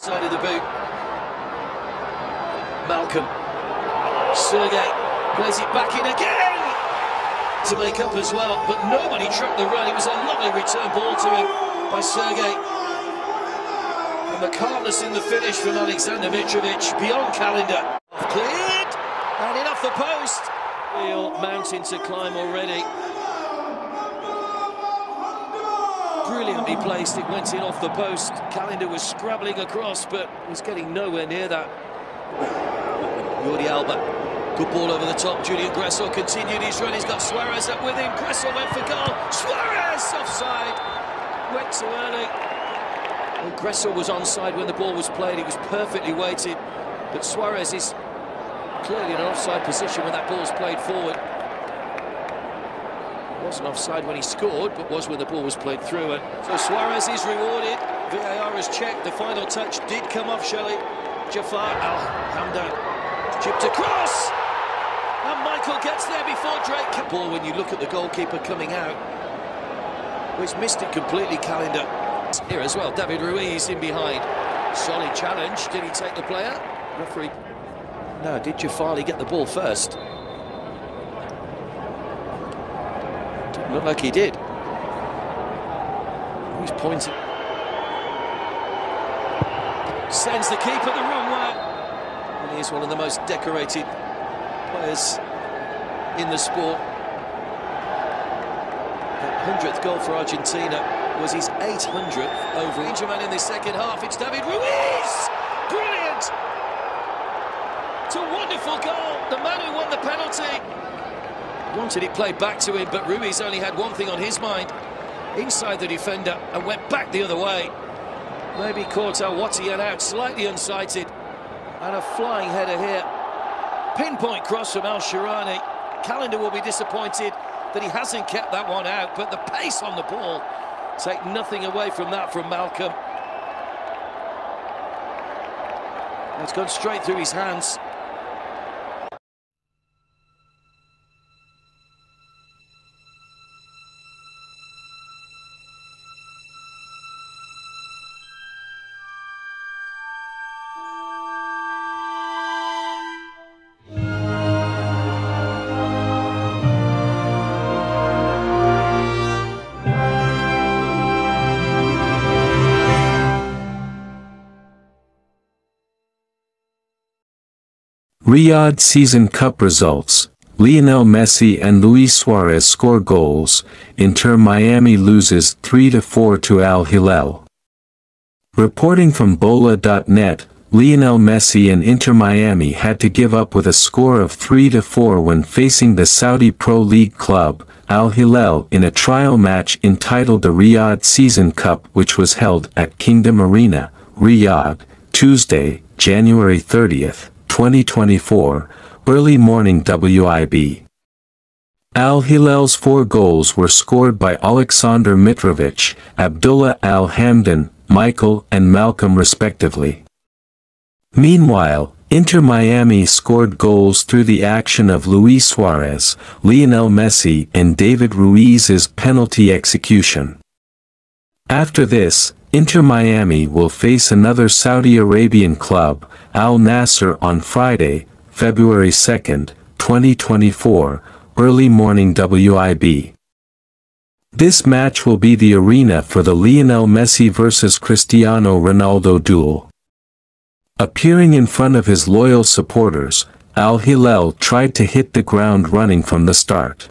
Side of the boot. Malcom. Sergey plays it back in again to make up as well, but nobody trapped the run. It was a lovely return ball to him by Sergey. And the calmness in the finish from Aleksandar Mitrovic beyond Callender. Cleared and in off the post. Real mountain to climb already. Brilliantly placed, it went in off the post. Callender was scrabbling across, but was getting nowhere near that. Jordi Alba, good ball over the top. Julian Gressel continued his run. He's got Suarez up with him. Gressel went for goal. Suarez offside. Went too early. Well, Gressel was onside when the ball was played. He was perfectly weighted. But Suarez is clearly in an offside position when that ball's played forward. Wasn't offside when he scored, but was when the ball was played through it. So Suarez is rewarded. VAR has checked. The final touch did come off Shelley. Jafar Al-Hamdan chipped across. And Michael gets there before Drake. Ball when you look at the goalkeeper coming out. Well, he's missed it completely, Callender. Here as well, David Ruiz in behind. Solid challenge. Did he take the player? Referee. No, did Jafali get the ball first? Didn't look like he did. He's pointing. Sends the keeper the wrong way. And he's one of the most decorated players in the sport. That 100th goal for Argentina was his 800th over Ingerman in the second half. It's David Ruiz! Brilliant! It's a wonderful goal. The man who won the penalty wanted it played back to him, but Ruiz only had one thing on his mind. Inside the defender and went back the other way. Maybe caught El out, slightly unsighted. And a flying header here. Pinpoint cross from Al Shahrani. Callender will be disappointed that he hasn't kept that one out, but the pace on the ball take nothing away from that from Malcom. It's gone straight through his hands. Riyadh Season Cup results. Lionel Messi and Luis Suarez score goals. Inter Miami loses 3-4 to Al Hilal. Reporting from Bola.net, Lionel Messi and Inter Miami had to give up with a score of 3-4 when facing the Saudi Pro League club, Al Hilal in a trial match entitled the Riyadh Season Cup which was held at Kingdom Arena, Riyadh, Tuesday, January 30th. 2024, early morning WIB. Al Hilal's four goals were scored by Aleksandar Mitrovic, Abdullah Al Hamdan, Michael and Malcom respectively. Meanwhile, Inter Miami scored goals through the action of Luis Suarez, Lionel Messi and David Ruiz's penalty execution. After this, Inter Miami will face another Saudi Arabian club, Al Nassr on Friday, February 2, 2024, early morning WIB. This match will be the arena for the Lionel Messi vs Cristiano Ronaldo duel. Appearing in front of his loyal supporters, Al Hilal tried to hit the ground running from the start.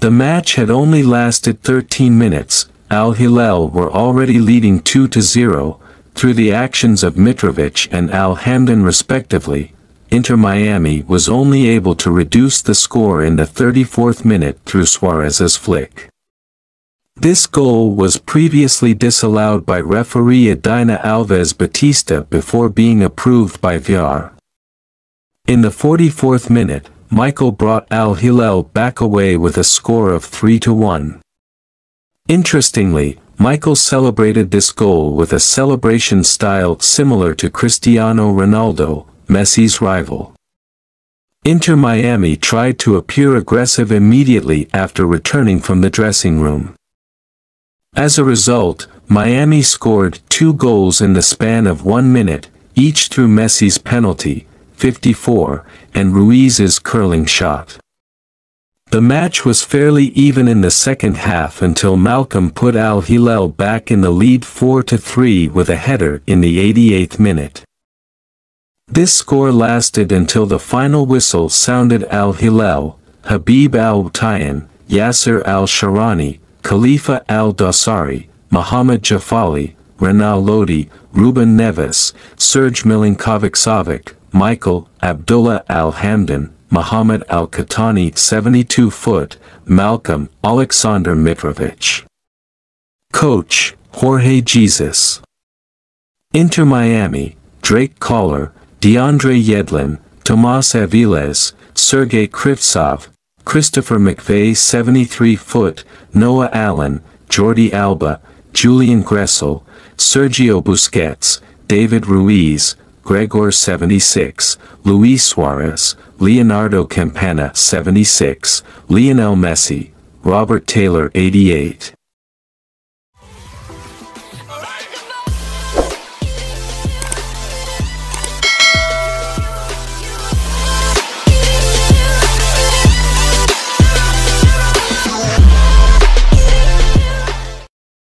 The match had only lasted 13 minutes, Al Hilal were already leading 2-0, through the actions of Mitrovic and Al Hamdan respectively, Inter Miami was only able to reduce the score in the 34th minute through Suarez's flick. This goal was previously disallowed by referee Edina Alves Batista before being approved by VAR. In the 44th minute, Michael brought Al Hilal back away with a score of 3-1. Interestingly, Michael celebrated this goal with a celebration style similar to Cristiano Ronaldo, Messi's rival. Inter Miami tried to appear aggressive immediately after returning from the dressing room. As a result, Miami scored two goals in the span of one minute, each through Messi's penalty, 54, and Ruiz's curling shot. The match was fairly even in the second half until Malcom put Al Hilal back in the lead 4-3 with a header in the 88th minute. This score lasted until the final whistle sounded Al Hilal, Habib Al Tayan, Yasser Al Shahrani, Khalifa Al Dosari, Mohamed Jafali, Renan Lodi, Ruben Neves, Sergej Milinkovic-Savic, Michael, Abdullah Al Hamdan, Muhammad Al Khatani 72 foot, Malcom, Aleksandar Mitrovic. Coach, Jorge Jesus. Inter Miami, Drake Callender, DeAndre Yedlin, Tomas Aviles, Sergei Krivtsov, Christopher McVey 73 foot, Noah Allen, Jordi Alba, Julian Gressel, Sergio Busquets, David Ruiz, Gregore 76, Luis Suarez, Leonardo Campana 76, Lionel Messi, Robert Taylor 88.